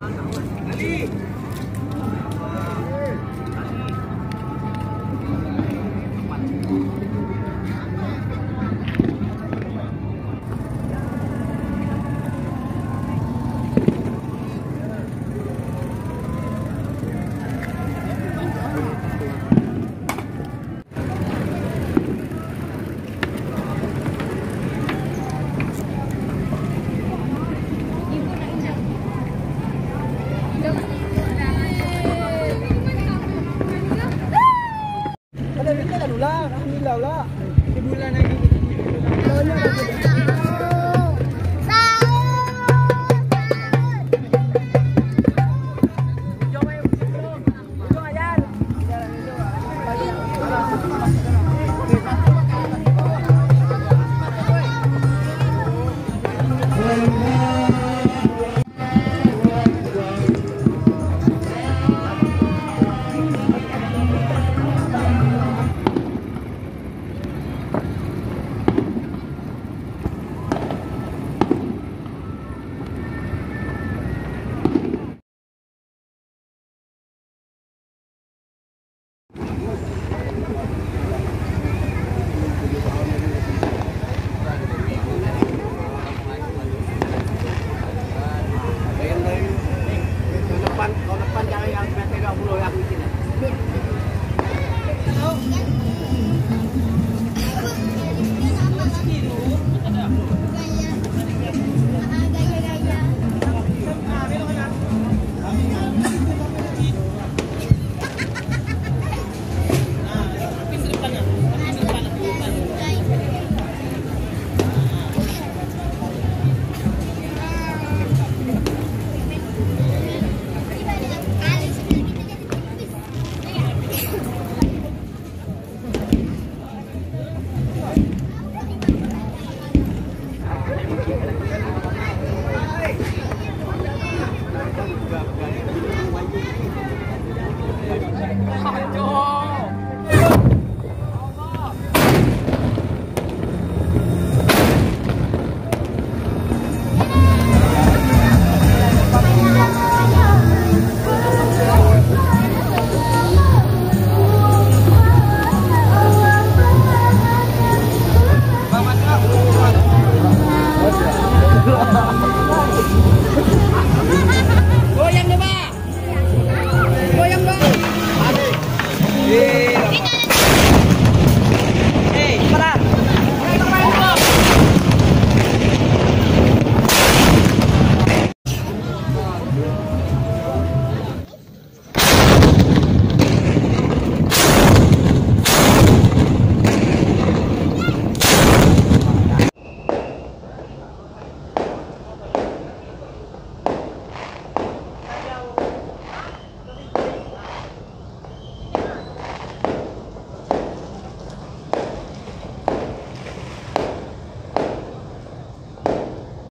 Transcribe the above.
阿里。Hibula, kami laula. Hibula na gini. Hibula na gini.